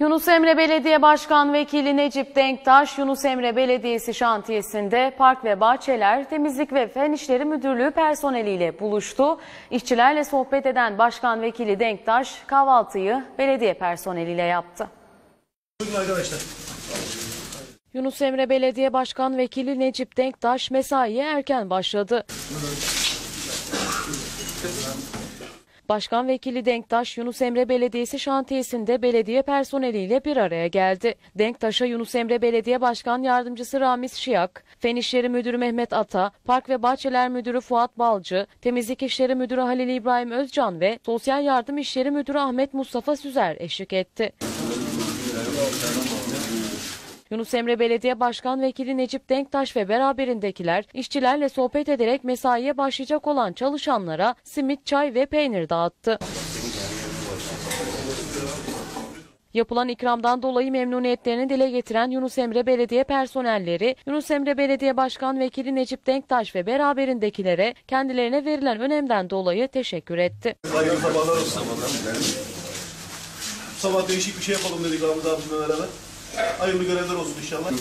Yunus Emre Belediye Başkan Vekili Necip Denktaş, Yunus Emre Belediyesi şantiyesinde Park ve Bahçeler Temizlik ve Fen İşleri Müdürlüğü personeliyle buluştu. İşçilerle sohbet eden Başkan Vekili Denktaş kahvaltıyı belediye personeliyle yaptı. Bugün arkadaşlar. Yunus Emre Belediye Başkan Vekili Necip Denktaş mesaiye erken başladı. Başkan Vekili Denktaş, Yunus Emre Belediyesi şantiyesinde belediye personeliyle bir araya geldi. Denktaş'a Yunus Emre Belediye Başkan Yardımcısı Ramiz Şiyak, Fen İşleri Müdürü Mehmet Ata, Park ve Bahçeler Müdürü Fuat Balcı, Temizlik İşleri Müdürü Halil İbrahim Özcan ve Sosyal Yardım İşleri Müdürü Ahmet Mustafa Süzer eşlik etti. Yunus Emre Belediye Başkan Vekili Necip Denktaş ve beraberindekiler işçilerle sohbet ederek mesaiye başlayacak olan çalışanlara simit, çay ve peynir dağıttı. Yapılan ikramdan dolayı memnuniyetlerini dile getiren Yunus Emre Belediye personelleri, Yunus Emre Belediye Başkan Vekili Necip Denktaş ve beraberindekilere kendilerine verilen önemden dolayı teşekkür etti. Hayırlı sabahlar olsun. Sabah değişik bir şey yapalım dedik Ahmet abimle beraber. Hayırlı görevler olsun inşallah.